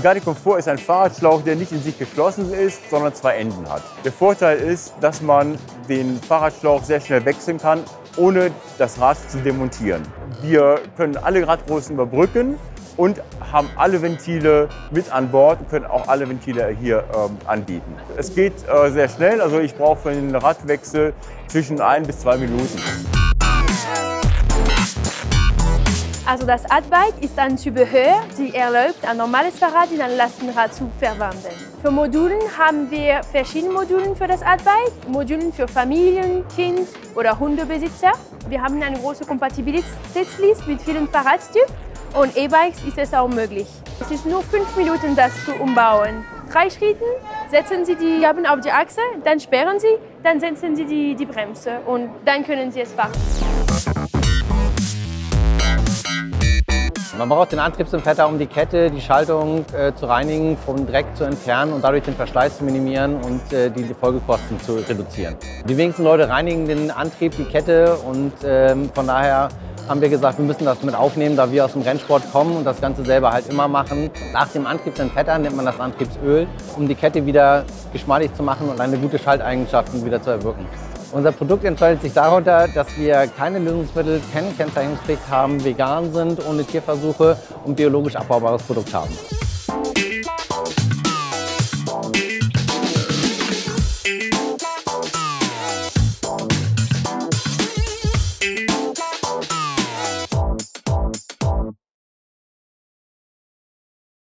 Der Garde Komfort ist ein Fahrradschlauch, der nicht in sich geschlossen ist, sondern zwei Enden hat. Der Vorteil ist, dass man den Fahrradschlauch sehr schnell wechseln kann, ohne das Rad zu demontieren. Wir können alle Radgrößen überbrücken und haben alle Ventile mit an Bord und können auch alle Ventile hier ähm, anbieten. Es geht äh, sehr schnell, also ich brauche für den Radwechsel zwischen ein bis zwei Minuten. Also das Adbike ist ein Zubehör, die erlaubt, ein normales Fahrrad in ein Lastenrad zu verwandeln. Für Modulen haben wir verschiedene Module für das Adbike. Modulen für Familien, Kind oder Hundebesitzer. Wir haben eine große Kompatibilitätsliste mit vielen Fahrradstypen und E-Bikes ist es auch möglich. Es ist nur fünf Minuten, das zu umbauen. Drei Schritten, setzen Sie die Gabeln auf die Achse, dann sperren Sie, dann setzen Sie die, die Bremse und dann können Sie es fahren. Man braucht den Antriebsentfetter, um die Kette, die Schaltung äh, zu reinigen, vom Dreck zu entfernen und dadurch den Verschleiß zu minimieren und äh, die, die, Folgekosten zu reduzieren. Die wenigsten Leute reinigen den Antrieb, die Kette und ähm, von daher haben wir gesagt, wir müssen das mit aufnehmen, da wir aus dem Rennsport kommen und das Ganze selber halt immer machen. Nach dem Antriebsentfetter nimmt man das Antriebsöl, um die Kette wieder geschmeidig zu machen und eine gute Schalteigenschaften wieder zu erwirken. Unser Produkt entscheidet sich darunter, dass wir keine Lösungsmittel, keine Kennzeichnungspflicht haben, vegan sind, ohne Tierversuche und biologisch abbaubares Produkt haben.